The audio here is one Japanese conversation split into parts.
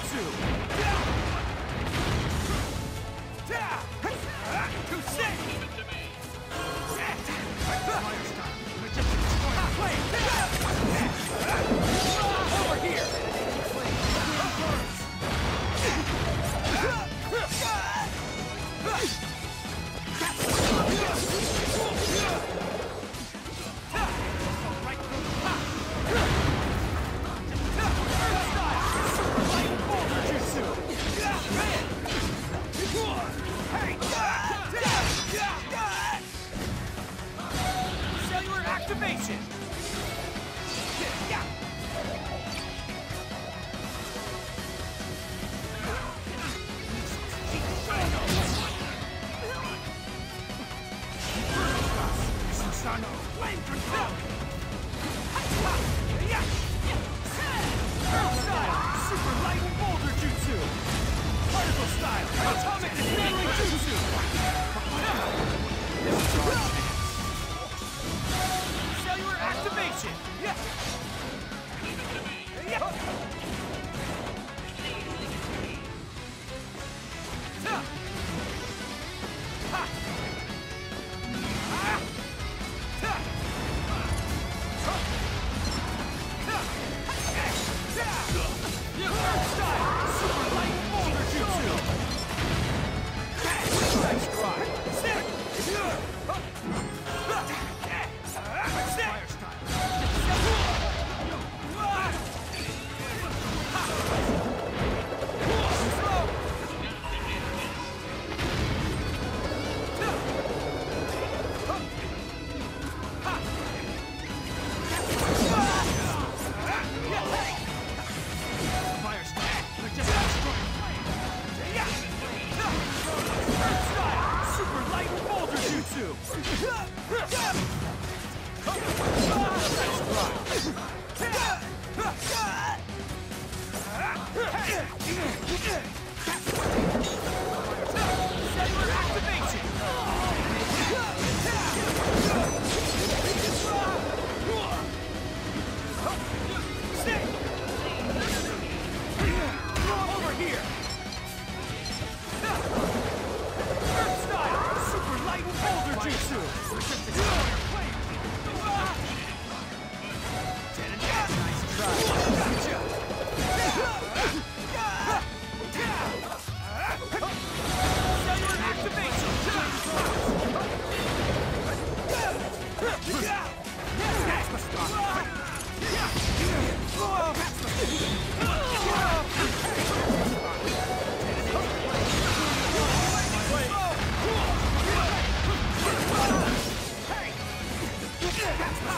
Jutsu! Hey! Ha!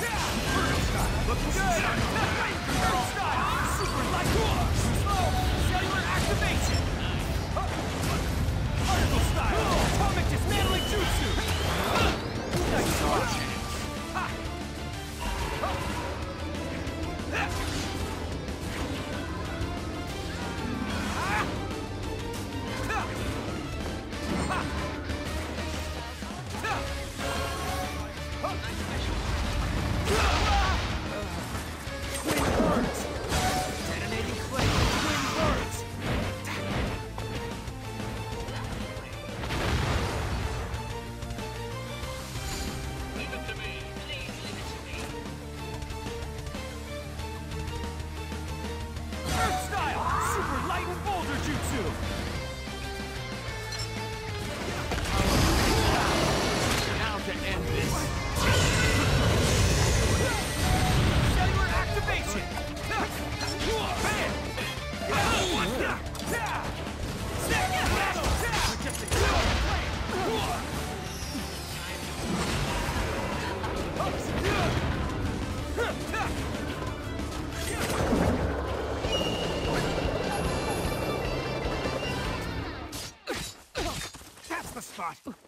Looking good! Super like God.